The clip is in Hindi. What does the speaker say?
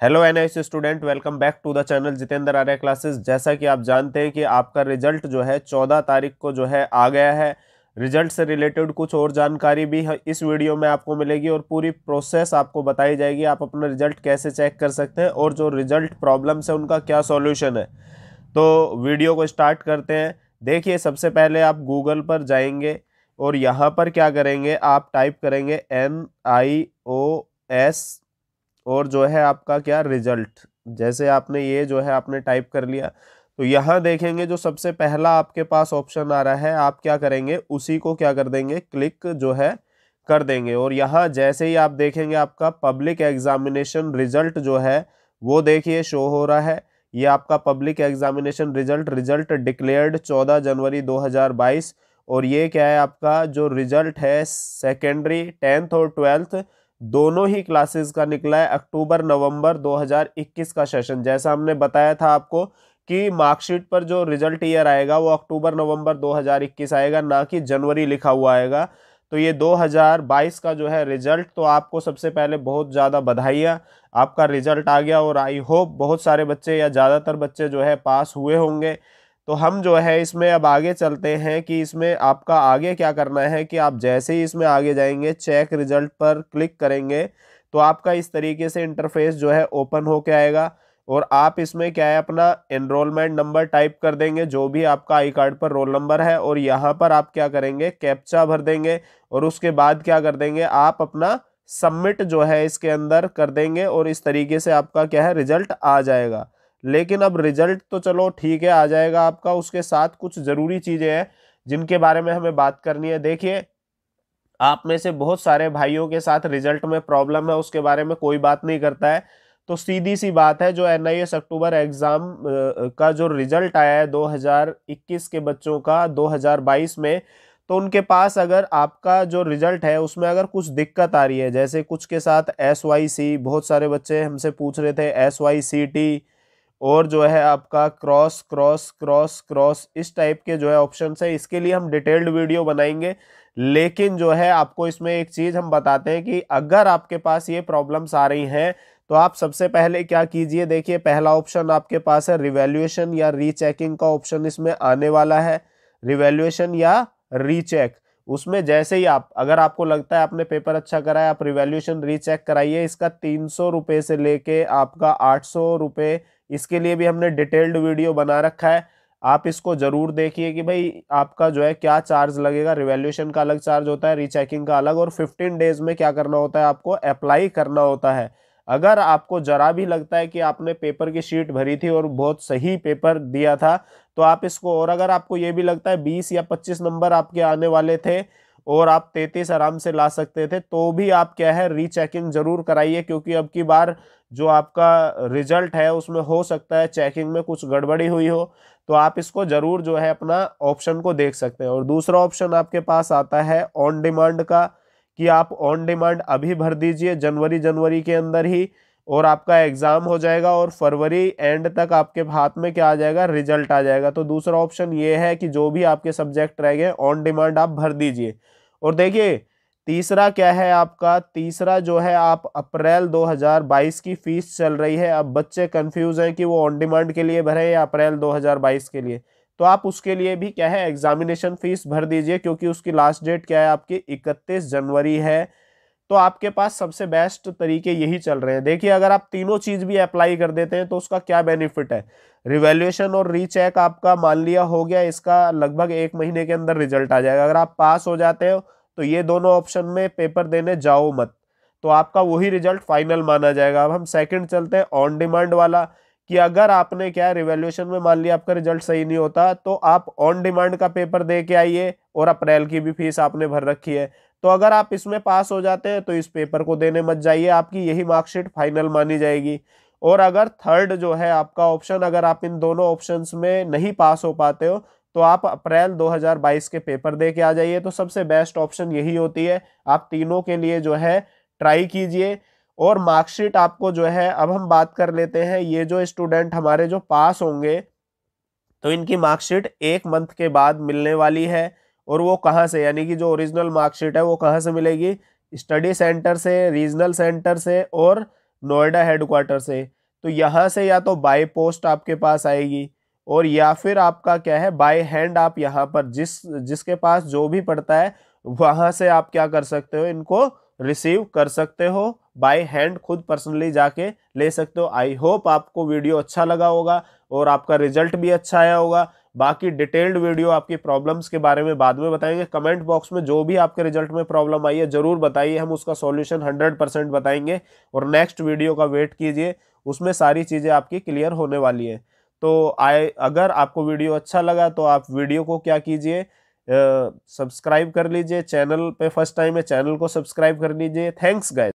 Hello and student welcome back to the channel Jitendra Arya classes जैसा कि आप जानते हैं कि आपका रिज़ल्ट जो है, चौदह तारीख को जो है, आ गया है। रिज़ल्ट से रिलेटेड कुछ और जानकारी भी इस वीडियो में आपको मिलेगी और पूरी प्रोसेस आपको बताई जाएगी। आप अपना रिज़ल्ट कैसे चेक कर सकते हैं और जो रिज़ल्ट प्रॉब्लम्स है, उनका क्या सॉल्यूशन है। तो वीडियो को स्टार्ट करते हैं। देखिए, सबसे पहले आप गूगल पर जाएँगे और यहाँ पर क्या करेंगे? आप टाइप करेंगे एन आई ओ एस और जो है आपका क्या रिज़ल्ट? जैसे आपने ये जो है आपने टाइप कर लिया तो यहाँ देखेंगे जो सबसे पहला आपके पास ऑप्शन आ रहा है, आप क्या करेंगे? उसी को क्या कर देंगे? क्लिक जो है कर देंगे। और यहाँ जैसे ही आप देखेंगे आपका पब्लिक एग्जामिनेशन रिज़ल्ट जो है, वो देखिए शो हो रहा है। ये आपका public examination result result declared 14 जनवरी 2022 और ये क्या है आपका? जो रिज़ल्ट है सेकेंडरी, टेंथ और ट्वेल्थ दोनों ही क्लासेस का निकला है, अक्टूबर, नवंबर 2021 का सेशन जैसा हमने बताया था आपको कि मार्कशीट पर जो रिज़ल्ट ईयर आएगा, वो अक्टूबर, नवंबर 2021 आएगा, ना कि जनवरी लिखा हुआ आएगा। तो ये 2022 का जो है रिज़ल्ट तो आपको सबसे पहले बहुत ज़्यादा बधाइयाँ। आपका रिज़ल्ट आ गया और आई होप बहुत सारे बच्चे या ज़्यादातर बच्चे जो है पास हुए होंगे। तो हम जो है इसमें अब आगे चलते हैं कि इसमें आपका आगे क्या करना है कि आप जैसे ही इसमें आगे जाएँगे चेक रिज़ल्ट पर क्लिक करेंगे तो आपका इस तरीके से इंटरफेस जो है ओपन हो के आएगा और आप इसमें क्या है, अपना एनरोलमेंट नंबर टाइप कर देंगे, जो भी आपका आई कार्ड पर रोल नंबर है और यहाँ पर आप क्या करेंगे कैप्चा भर देंगे और उसके बाद क्या कर देंगे, आप अपना सबमिट जो है इसके अंदर कर देंगे और इस तरीके से आपका क्या है रिज़ल्ट आ जाएगा। लेकिन अब रिज़ल्ट तो चलो ठीक है, आ जाएगा आपका। उसके साथ कुछ ज़रूरी चीज़ें हैं जिनके बारे में हमें बात करनी है। देखिए, आप में से बहुत सारे भाइयों के साथ रिज़ल्ट में प्रॉब्लम है, उसके बारे में कोई बात नहीं करता है। तो सीधी सी बात है, जो एनआईएस अक्टूबर एग्ज़ाम का जो रिज़ल्ट आया है 2021 के बच्चों का 2022 में तो उनके पास अगर आपका जो रिज़ल्ट है, उसमें अगर कुछ दिक्कत आ रही है, जैसे कुछ के साथ एस वाई सी बहुत सारे बच्चे हमसे पूछ रहे थे एस वाई सी टी और जो है आपका क्रॉस क्रॉस क्रॉस क्रॉस इस टाइप के जो है ऑप्शन है, इसके लिए हम डिटेल्ड वीडियो बनाएँगे। लेकिन जो है आपको इसमें एक चीज़ हम बताते हैं कि अगर आपके पास ये प्रॉब्लम्स आ रही हैं तो आप सबसे पहले क्या कीजिए, देखिए पहला ऑप्शन आपके पास है रिवैल्यूएशन या रीचेकिंग का ऑप्शन इसमें आने वाला है। रिवैल्यूएशन या रीचेक उसमें जैसे ही आप, अगर आपको लगता है आपने पेपर अच्छा करा है आप रिवैल्यूएशन रीचेक कराइए, इसका तीन सौ रुपये से लेके आपका आठ सौ रुपये इसके लिए भी हमने डिटेल्ड वीडियो बना रखा है। आप इसको ज़रूर देखिए कि भाई आपका जो है क्या चार्ज लगेगा। रिवैल्यूएशन का अलग चार्ज होता है, रीचेकिंग का अलग और 15 डेज़ में क्या करना होता है आपको? अप्लाई करना होता है। अगर आपको ज़रा भी लगता है कि आपने पेपर की शीट भरी थी और बहुत सही पेपर दिया था तो आप इसको, और अगर आपको ये भी लगता है बीस या पच्चीस नंबर आपके आने वाले थे और आप तैतीस आराम से ला सकते थे तो भी आप क्या है रीचेकिंग ज़रूर कराइए, क्योंकि अब की बार जो आपका रिज़ल्ट है, उसमें हो सकता है चेकिंग में कुछ गड़बड़ी हुई हो तो आप इसको ज़रूर जो है अपना ऑप्शन को देख सकते हैं। और दूसरा ऑप्शन आपके पास आता है ऑन डिमांड का, कि आप ऑन डिमांड अभी भर दीजिए जनवरी जनवरी के अंदर ही और आपका एग्ज़ाम हो जाएगा और फरवरी एंड तक आपके हाथ में क्या आ जाएगा? रिज़ल्ट आ जाएगा। तो दूसरा ऑप्शन ये है कि जो भी आपके सब्जेक्ट रह गए ऑन डिमांड आप भर दीजिए। और देखिए, तीसरा क्या है आपका? तीसरा जो है आप अप्रैल 2022 की फ़ीस चल रही है। अब बच्चे कंफ्यूज हैं कि वो ऑन डिमांड के लिए भरें या अप्रैल 2022 के लिए। तो आप उसके लिए भी क्या है? एग्जामिनेशन फ़ीस भर दीजिए, क्योंकि उसकी लास्ट डेट क्या है? आपकी इकतीस जनवरी है। तो आपके पास सबसे बेस्ट तरीके यही चल रहे हैं। देखिए, अगर आप तीनों चीज़ भी अप्लाई कर देते हैं तो उसका क्या बेनिफिट है? रिवेल्यूशन और रीचेक आपका मान लिया हो गया, इसका लगभग एक महीने के अंदर रिज़ल्ट आ जाएगा। अगर आप पास हो जाते हो तो ये दोनों ऑप्शन में पेपर देने जाओ मत। तो आपका वही रिज़ल्ट फाइनल माना जाएगा। अब हम सेकंड चलते हैं ऑन डिमांड वाला, कि अगर आपने क्या रिवेल्यूशन में मान लिया आपका रिज़ल्ट सही नहीं होता तो आप ऑन डिमांड का पेपर दे के आइए, और अप्रैल की भी फ़ीस आपने भर रखी है। तो अगर आप इसमें पास हो जाते हैं तो इस पेपर को देने मत जाइए, आपकी यही मार्कशीट फाइनल मानी जाएगी। और अगर थर्ड जो है आपका ऑप्शन, अगर आप इन दोनों ऑप्शंस में नहीं पास हो पाते हो तो आप अप्रैल 2022 के पेपर दे के आ जाइए। तो सबसे बेस्ट ऑप्शन यही होती है, आप तीनों के लिए जो है ट्राई कीजिए। और मार्कशीट आपको जो है, अब हम बात कर लेते हैं, ये जो स्टूडेंट हमारे जो पास होंगे तो इनकी मार्कशीट एक मंथ के बाद मिलने वाली है। और वो कहाँ से, यानी कि जो ओरिजिनल मार्कशीट है वो कहाँ से मिलेगी? स्टडी सेंटर से रीजनल सेंटर से और नोएडा हेडक्वार्टर से। तो यहाँ से या तो बाय पोस्ट आपके पास आएगी और या फिर आपका क्या है बाय हैंड आप यहाँ पर जिस, जिसके पास जो भी पड़ता है, वहाँ से आप क्या कर सकते हो, इनको रिसीव कर सकते हो बाय हैंड खुद पर्सनली जाके ले सकते हो। आई होप आपको वीडियो अच्छा लगा होगा और आपका रिज़ल्ट भी अच्छा आया होगा। बाकी डिटेल्ड वीडियो आपकी प्रॉब्लम्स के बारे में बाद में बताएँगे। कमेंट बॉक्स में जो भी आपके रिज़ल्ट में प्रॉब्लम आई है, ज़रूर बताइए। हम उसका सॉल्यूशन हंड्रेड परसेंट बताएँगे और नेक्स्ट वीडियो का वेट कीजिए। उसमें सारी चीज़ें आपकी क्लियर होने वाली है। तो आए, अगर आपको वीडियो अच्छा लगा तो आप वीडियो को क्या कीजिए? सब्सक्राइब कर लीजिए। चैनल पे फ़र्स्ट टाइम है, चैनल को सब्सक्राइब कर लीजिए। Thanks guys